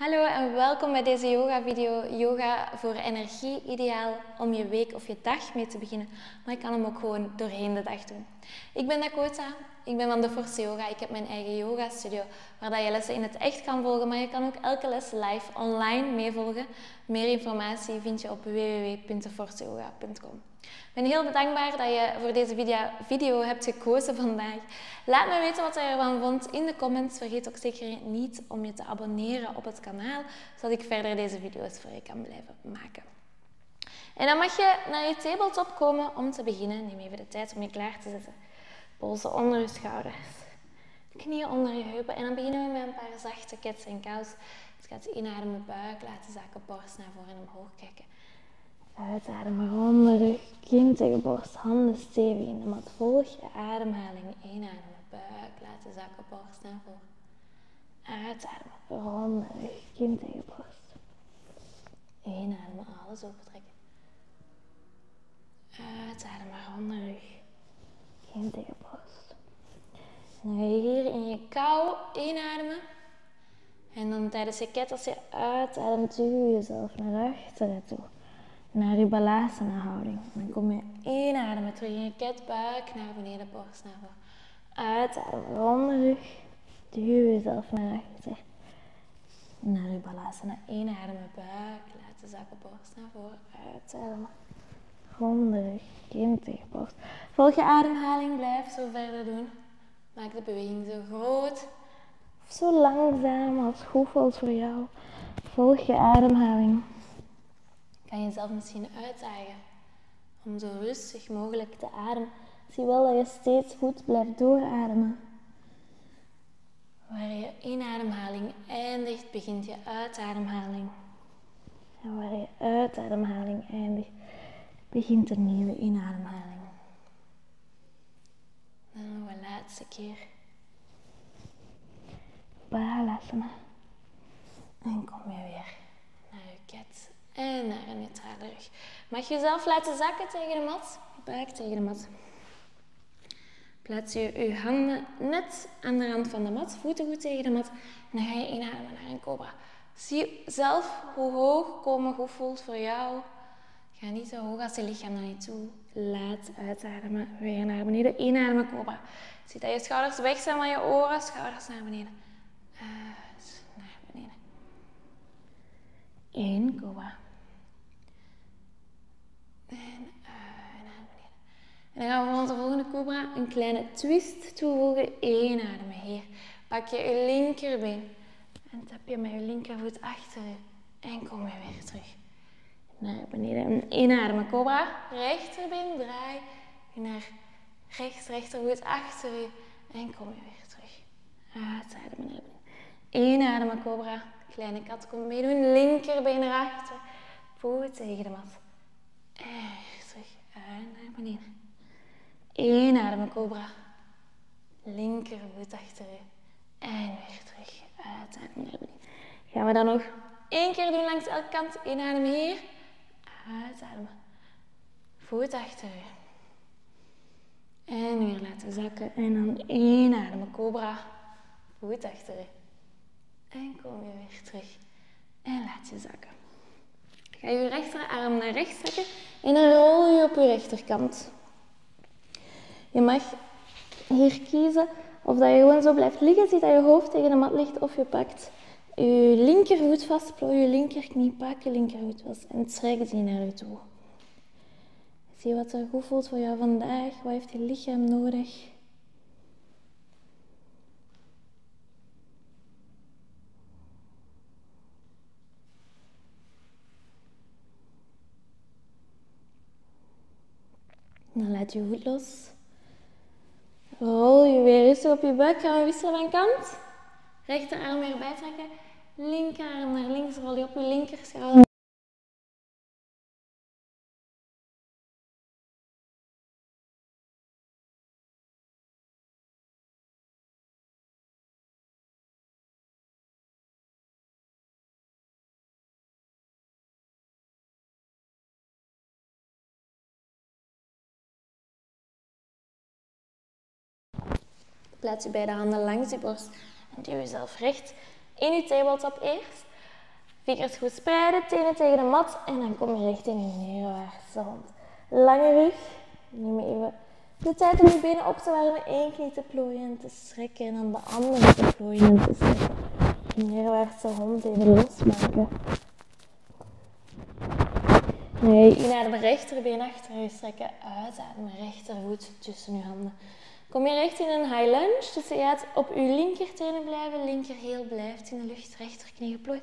Hallo en welkom bij deze yoga video. Yoga voor energie, ideaal om je week of je dag mee te beginnen. Maar je kan hem ook gewoon doorheen de dag doen. Ik ben Dakota, ik ben van de Force Yoga. Ik heb mijn eigen yoga studio waar je lessen in het echt kan volgen. Maar je kan ook elke les live online meevolgen. Meer informatie vind je op www.forceyoga.com. Ik ben heel dankbaar dat je voor deze video, hebt gekozen vandaag. Laat me weten wat je ervan vond in de comments. Vergeet ook zeker niet om je te abonneren op het kanaal, zodat ik verder deze video's voor je kan blijven maken. En dan mag je naar je tabletop komen om te beginnen. Neem even de tijd om je klaar te zetten. Polsen onder je schouders. Knieën onder je heupen. En dan beginnen we met een paar zachte cats en cows. Dus gaat inademen, buik laten zakken, borst naar voren en omhoog kijken. Uitademen, ronde kin tegen borst, handen stevig in de mat. Volg je ademhaling. Inademen, buik laten zakken, borst naar voren. Uitademen, ronde rug, kin tegen borst. Inademen, alles opentrekken. Uitademen, ronde rug, kin tegen borst. En dan ga je hier in je kou inademen. En dan tijdens je ket, als je uitademt, duw jezelf naar achteren toe naar je balasana houding. Dan kom je inademen terug in je ket, buik naar beneden, borst naar voren. Uitademen, ronde rug. Duw jezelf naar achter. Naar je balasana. Inademen, buik laten zakken, borst naar voren. Uitademen. Ronde rug, kin tegen borst. Volg je ademhaling, blijf zo verder doen. Maak de beweging zo groot of zo langzaam als goed voelt voor jou. Volg je ademhaling kan je jezelf misschien uitdagen om zo rustig mogelijk te ademen. Zie wel dat je steeds goed blijft doorademen. Waar je inademhaling eindigt, begint je uitademhaling. En waar je uitademhaling eindigt, begint een nieuwe inademhaling. Dan nog een laatste keer. Balasana. En kom je weer naar je ket en naar een neutrale Mag je jezelf laten zakken tegen de mat, buik tegen de mat. Plaats je je handen net aan de rand van de mat, voeten goed tegen de mat. En dan ga je inademen naar een cobra. Zie zelf hoe hoog komen goed voelt voor jou. Ga niet zo hoog als je lichaam naar niet toe. Laat uitademen, weer naar beneden. Inademen, cobra. Zie dat je schouders weg zijn van je oren, schouders naar beneden. Uit, naar beneden. In, cobra. En uit, naar beneden. Dan gaan we de volgende cobra een kleine twist toevoegen. Inademen hier. Pak je je linkerbeen en tap je met je linkervoet achter je. En kom je weer terug. Naar beneden. En inademen, cobra. Rechterbeen draai naar rechts, rechtervoet achter je. En kom je weer terug. Uitademen naar beneden. Inademen, cobra. Kleine kat, kom meedoen. Linkerbeen erachter. Voet tegen de mat. En terug. En naar beneden. Inademen, cobra. Linkervoet achter je. En weer terug. Uitademen. Gaan we dan nog één keer doen langs elke kant. Inademen hier. Uitademen. Voet achter. En weer laten zakken. En dan inademen, cobra. Voet achter. En kom je weer terug. En laat je zakken. Ga je rechterarm naar rechts trekken. En dan rol je op je rechterkant. Je mag hier kiezen of dat je gewoon zo blijft liggen. Ziet dat je hoofd tegen de mat ligt. Of je pakt je linkervoet vast. Plooi je linkerknie. Pak je linkervoet vast. En trek die naar je toe. Zie wat er goed voelt voor jou vandaag. Wat heeft je lichaam nodig? Dan laat je voet los. Rol je weer rustig op je buik. Gaan we wisselen van kant. Rechterarm weer bijtrekken. Linkerarm naar links. Rol je op je linkerschouder. Plaats je beide handen langs je borst en duw jezelf recht in je tabletop eerst. Vingers goed spreiden, tenen tegen de mat en dan kom je richting een neerwaartse hond. Lange rug. Neem even de tijd om je benen op te warmen. Eén knie te plooien en te strekken en dan de andere te plooien en te strekken. Neerwaartse hond even losmaken. Nee, inadem rechterbeen achter je strekken. Uitadem rechtervoet tussen je handen. Kom je recht in een high lunge. Dus je gaat op je linkertenen blijven. Linkerheel blijft in de lucht. Rechterknie geplooid.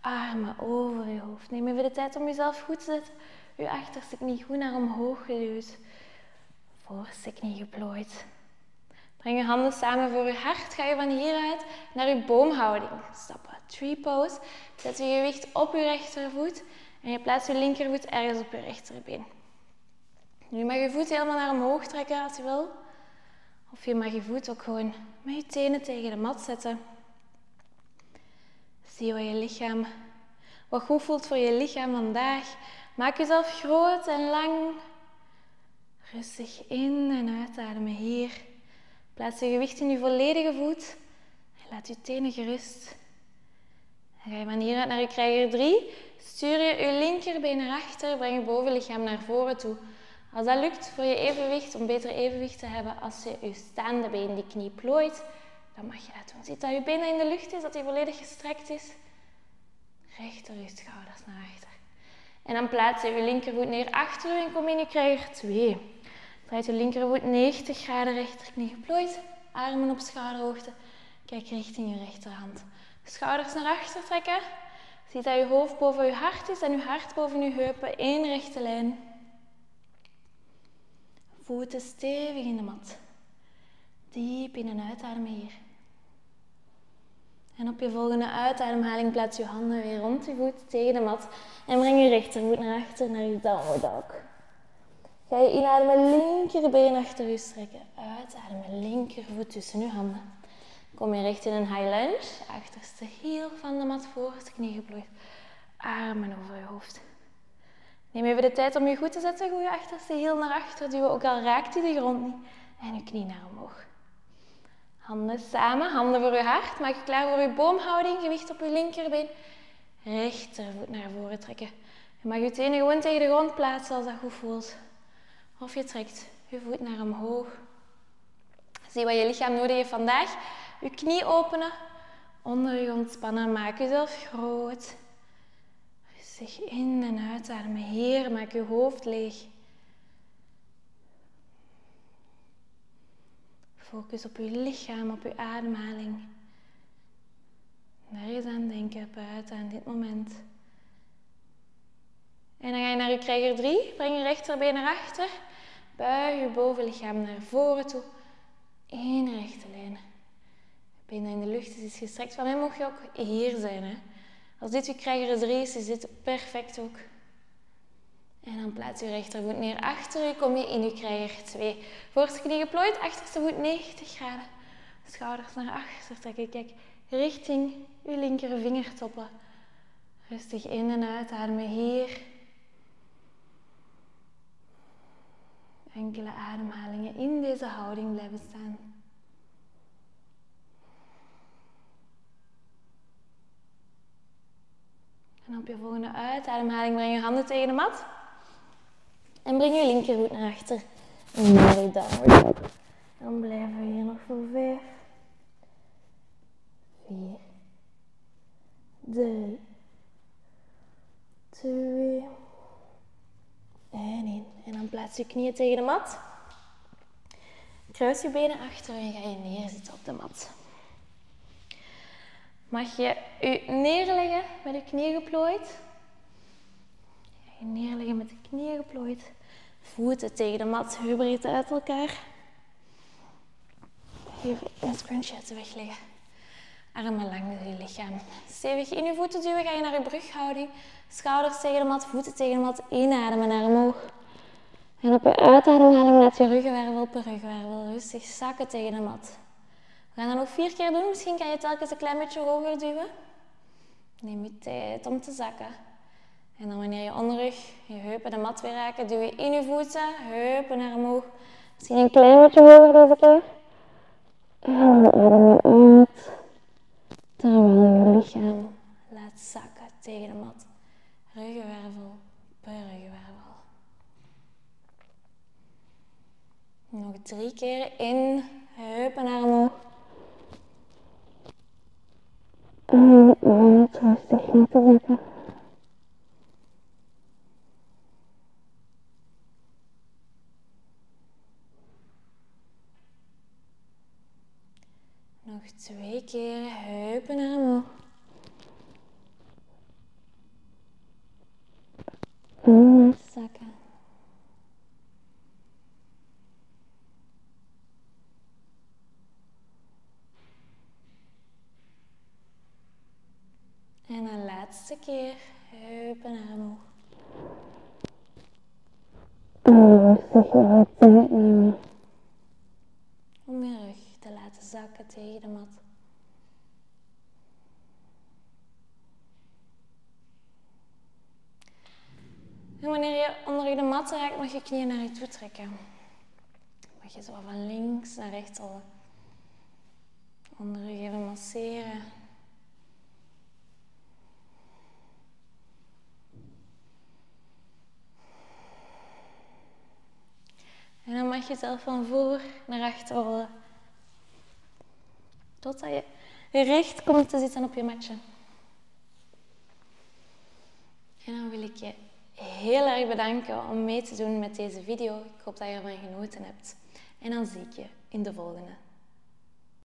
Armen over je hoofd. Neem even de tijd om jezelf goed te zetten. Je achterste knie goed naar omhoog geduwd. Voorste knie geplooid. Breng je handen samen voor je hart. Ga je van hieruit naar je boomhouding stappen. Tree pose. Zet je gewicht op je rechtervoet. En je plaatst je linkervoet ergens op je rechterbeen. Nu mag je voet helemaal naar omhoog trekken als je wil. Of je mag je voet ook gewoon met je tenen tegen de mat zetten. Zie wat je lichaam, wat goed voelt voor je lichaam vandaag. Maak jezelf groot en lang. Rustig in en uitademen hier. Plaats je gewicht in je volledige voet. En laat je tenen gerust. Dan ga je van hieruit naar je krijger 3. Stuur je je linkerbeen naar achter. Breng je bovenlichaam naar voren toe. Als dat lukt voor je evenwicht, om beter evenwicht te hebben, als je je staande been die knie plooit, dan mag je dat doen. Ziet dat je benen in de lucht is, dat hij volledig gestrekt is. Rechter je schouders naar achter. En dan plaats je je linkervoet neer achter je en kom in je krijger 2. Draait je linkervoet 90 graden rechterknie geplooid. Armen op schouderhoogte. Kijk richting je rechterhand. Schouders naar achter trekken. Ziet dat je hoofd boven je hart is en je hart boven je heupen. Eén rechte lijn. Voeten stevig in de mat. Diep in en uitademen hier. En op je volgende uitademhaling plaats je handen weer rond je voet tegen de mat. En breng je rechtervoet naar achter naar je downward. Ga je inademen, linkerbeen achter je strekken. Uitademen, linkervoet tussen je handen. Kom je recht in een high lunge. Achterste hiel van de mat, voorste knie geplooid. Armen over je hoofd. Neem even de tijd om je goed te zetten. Gooi je achterste hiel naar achter duwen, ook al raakt hij de grond niet. En je knie naar omhoog. Handen samen, handen voor je hart. Maak je klaar voor je boomhouding. Gewicht op je linkerbeen. Rechtervoet naar voren trekken. Je mag je tenen gewoon tegen de grond plaatsen als dat goed voelt. Of je trekt je voet naar omhoog. Zie wat je lichaam nodig heeft vandaag. Je knie openen. Onderrug ontspannen. Maak jezelf groot. Rustig in en uitademen. Heer, maak je hoofd leeg. Focus op je lichaam, op je ademhaling. Nergens aan denken, buiten aan dit moment. En dan ga je naar je krijger 3. Breng je rechterbeen naar achter. Buig je bovenlichaam naar voren toe. Eén rechte lijn. Benen in de lucht is gestrekt. Van mij mag je ook hier zijn. Hè? Als dit je krijger 3 is, is dit perfect ook. En dan plaats je rechtervoet neer achter je. Kom je in je krijger 2. Voorste knie geplooid, achterste voet 90 graden. Schouders naar achter trekken. Kijk richting je linker vingertoppen. Rustig in en uitademen hier. Enkele ademhalingen in deze houding blijven staan. En op je volgende uitademhaling breng je handen tegen de mat. En breng je linkervoet naar achter. En dog. Dan blijven we hier nog voor vijf, vier, drie, twee en één. En dan plaats je knieën tegen de mat. Kruis je benen achter en ga je neerzitten op de mat. Mag je je neerleggen met je knieën geplooid. Neerleggen met de knieën geplooid. Voeten tegen de mat, heubreedte uit elkaar. Even een scrunchie uit de weg leggen. Armen lang door je lichaam. Stevig in je voeten duwen, ga je naar je brughouding. Schouders tegen de mat, voeten tegen de mat. Inademen naar omhoog. En op je uitademhaling laat je ruggenwervel per ruggenwervel rustig zakken tegen de mat. We gaan dat nog vier keer doen. Misschien kan je telkens een klein beetje hoger duwen. Neem je tijd om te zakken. En dan wanneer je onderrug, je heupen de mat weer raken, duw je in je voeten, heupen naar omhoog. Misschien een klein beetje hoger deze keer. En adem je uit. Terwijl je lichaam laat zakken tegen de mat. Ruggenwervel per ruggenwervel. Nog drie keer in, heupen naar omhoog. En uit, rustig laten zakken. Nog twee keer heupen naar omhoog. En zakken. En een laatste keer heupen naar omhoog. En rustig uitnemen. Om je rug te laten zakken tegen de mat. En wanneer je onder de mat raakt, mag je knieën naar je toe trekken. Mag je zo van links naar rechts rollen. Onderrug even masseren. En dan mag je zelf van voor naar achter rollen. Totdat je recht komt te zitten op je matje. En dan wil ik je heel erg bedanken om mee te doen met deze video. Ik hoop dat je ervan genoten hebt. En dan zie ik je in de volgende.